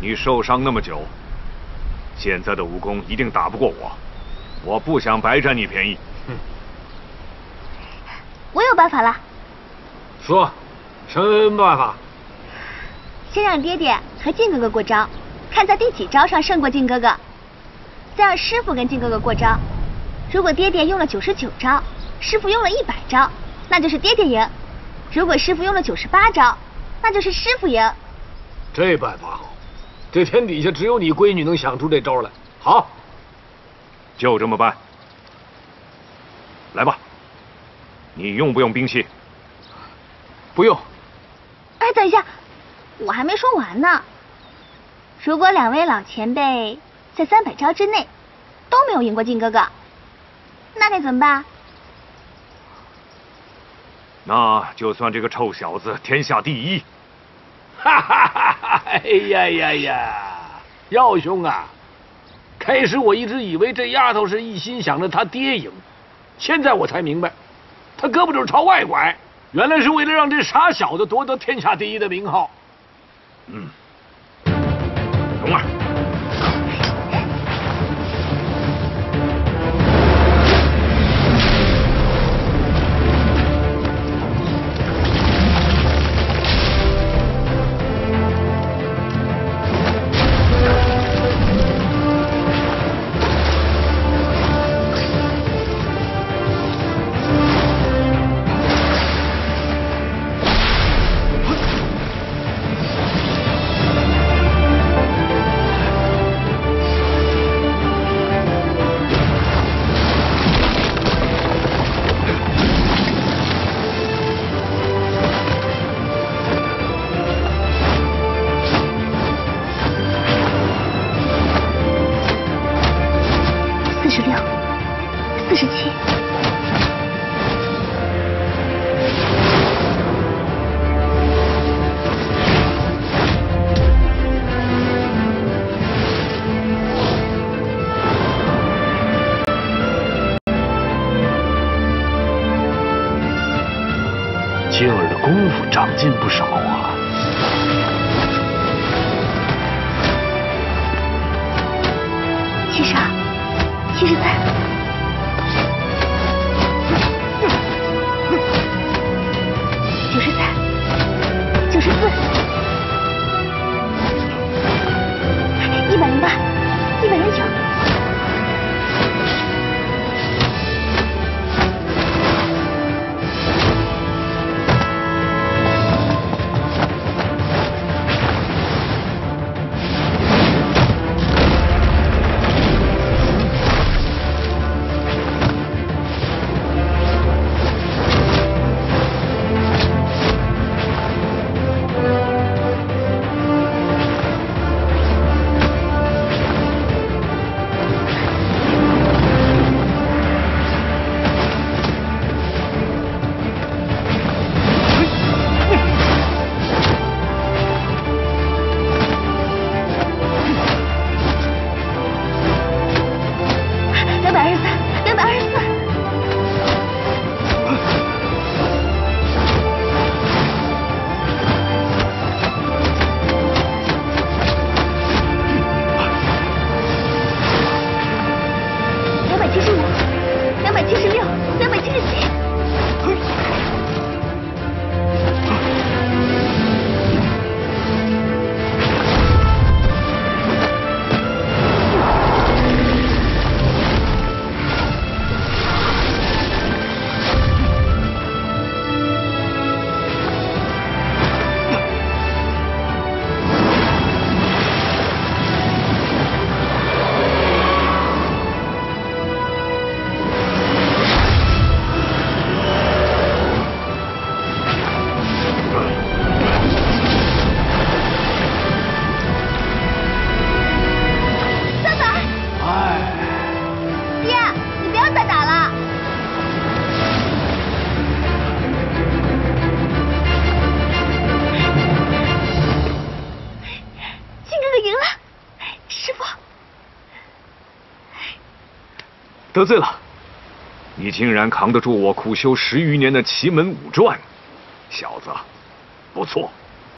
你受伤那么久，现在的武功一定打不过我，我不想白占你便宜。哼，我有办法了。说，什么办法？先让爹爹和靖哥哥过招，看在第几招上胜过靖哥哥；再让师傅跟靖哥哥过招。如果爹爹用了九十九招，师傅用了一百招，那就是爹爹赢；如果师傅用了九十八招，那就是师傅赢。这办法好，这天底下只有你闺女能想出这招来。好，就这么办。来吧，你用不用兵器？不用。哎，等一下，我还没说完呢。如果两位老前辈在三百招之内都没有赢过靖哥哥，那该怎么办？那就算这个臭小子天下第一。哈哈哈哈！哎呀呀呀！耀兄啊，开始我一直以为这丫头是一心想着她爹赢，现在我才明白，她胳膊肘朝外拐，原来是为了让这傻小子夺得天下第一的名号。嗯，不许七今儿的功夫长进不少啊。得罪了，你竟然扛得住我苦修十余年的奇门五传，小子，不错。